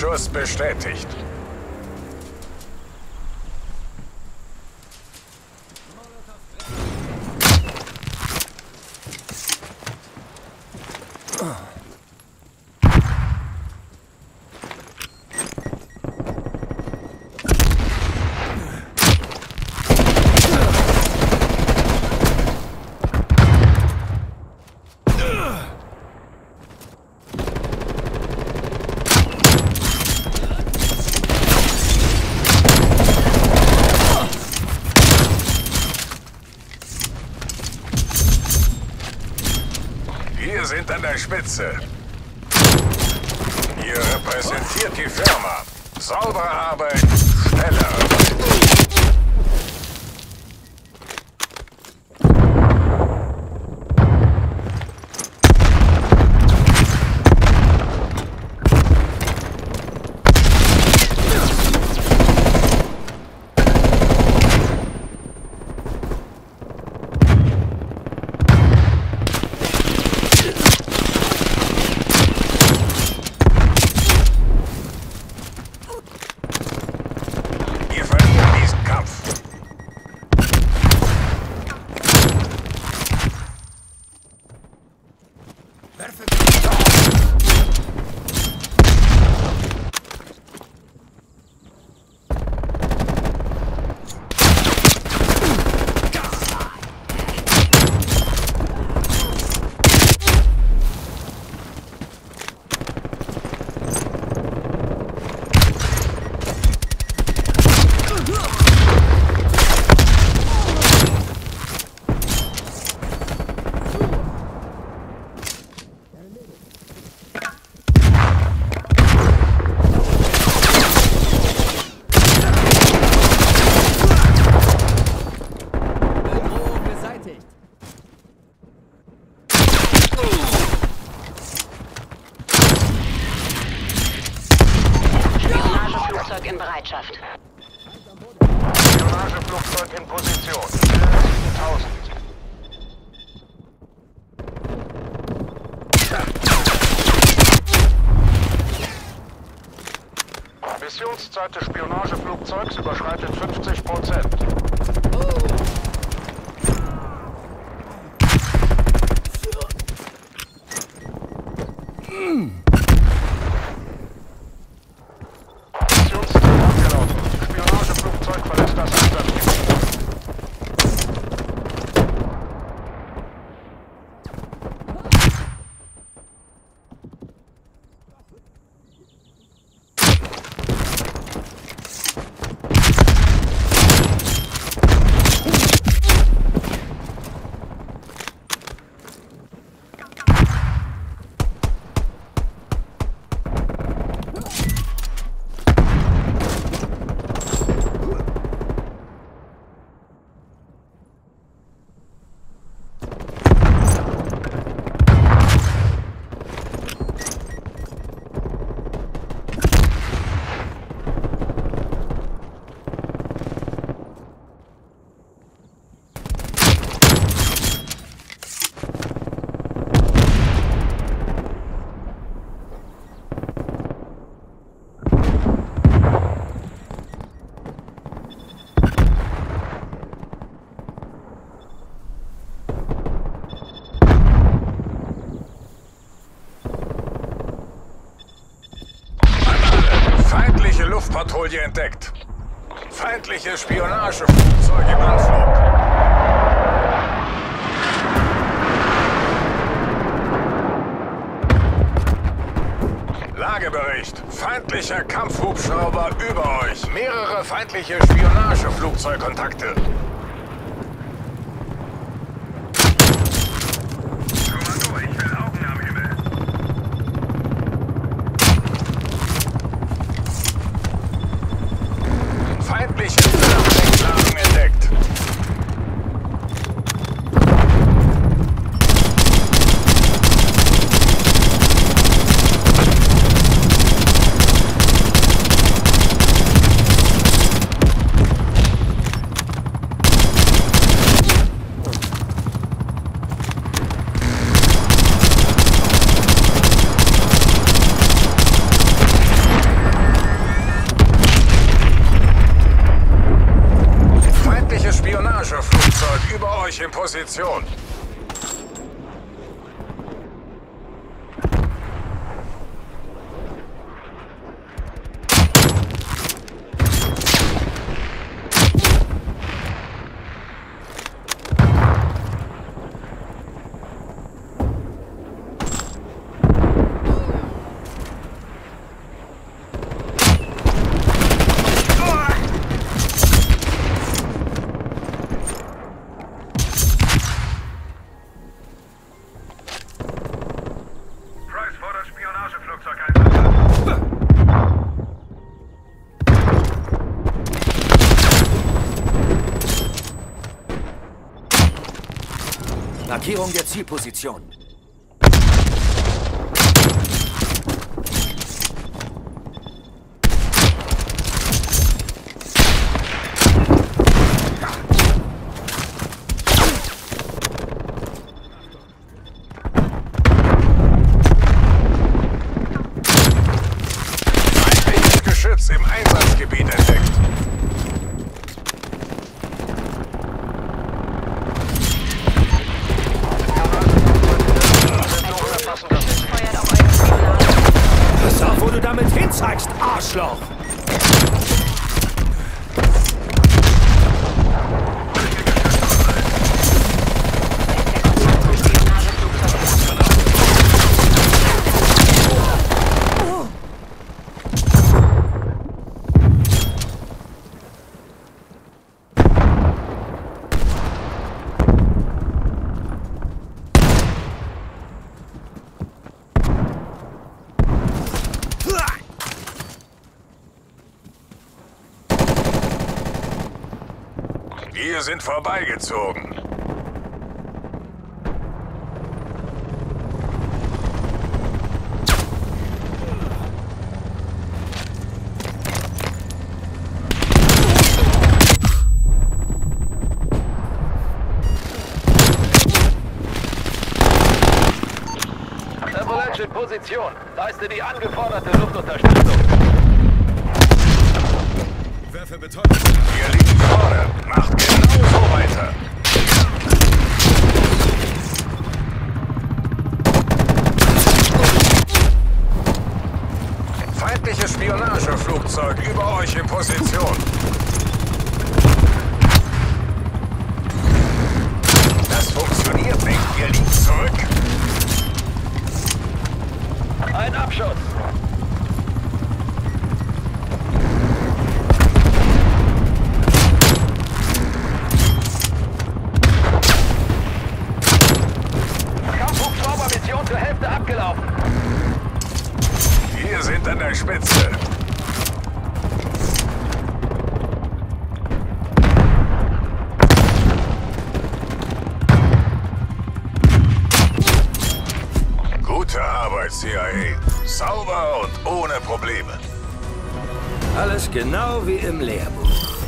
Beschuss bestätigt. Wir sind an der Spitze. Ihr repräsentiert die Firma. Saubere Arbeit, schnelle Arbeit. Spionageflugzeug in Bereitschaft. Spionageflugzeug in Position. 7000. Missionszeit des Spionageflugzeugs überschreitet 50 Prozent. Missionszeit abgelaufen. Spionageflugzeug verlässt das Einsatzgebiet. Feindliche Luftpatrouille entdeckt. Feindliche Spionageflugzeug im Anflug. Lagebericht. Feindlicher Kampfhubschrauber über euch. Mehrere feindliche Spionageflugzeugkontakte. Position. Markierung der Zielposition. Geschütz im Einsatzgebiet entdeckt. Wir sind vorbeigezogen. Avalanche in Position. Leiste die angeforderte Luftunterstützung. Wir liegen vorne. Macht genauso weiter. Feindliches Spionageflugzeug über euch in Position. Das funktioniert nicht. Ihr liegt zurück. Ein Abschuss. Kampfhubschrauber Mission zur Hälfte abgelaufen. Wir sind an der Spitze. CIA. Sauber und ohne Probleme. Alles genau wie im Lehrbuch.